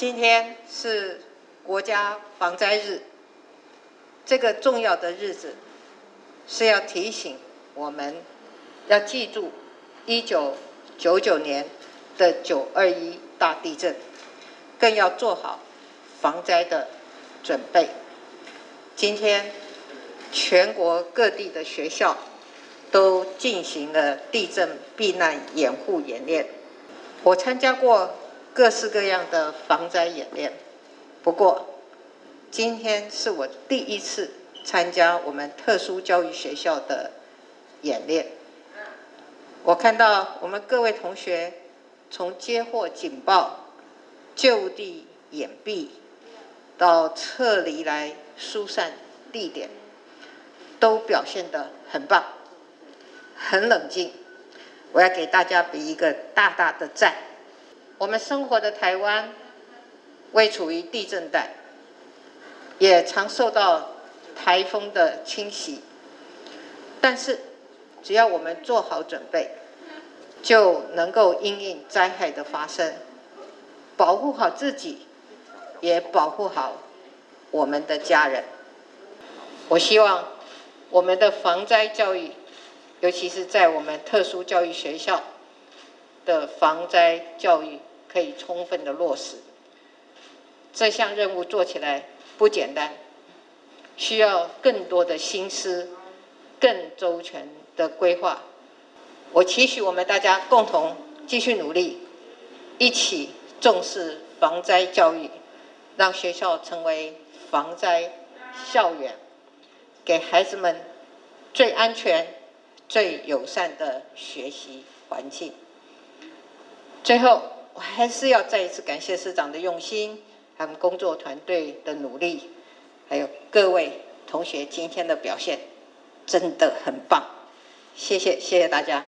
今天是国家防灾日，这个重要的日子是要提醒我们要记住一九九九年的九二一大地震，更要做好防灾的准备。今天全国各地的学校都进行了地震避难掩护演练，我参加过。各式各样的防灾演练，不过今天是我第一次参加我们特殊教育学校的演练。我看到我们各位同学从接获警报、就地掩蔽到撤离来疏散地点，都表现得很棒，很冷静。我要给大家比一个大大的赞。我们生活的台湾，位处于地震带，也常受到台风的侵袭。但是，只要我们做好准备，就能够因应灾害的发生，保护好自己，也保护好我们的家人。我希望我们的防灾教育，尤其是在我们特殊教育学校的防灾教育。可以充分的落实这项任务，做起来不简单，需要更多的心思、更周全的规划。我期许我们大家共同继续努力，一起重视防灾教育，让学校成为防灾校园，给孩子们最安全、最友善的学习环境。最后。我还是要再一次感谢市长的用心，他们工作团队的努力，还有各位同学今天的表现，真的很棒，谢谢，谢谢大家。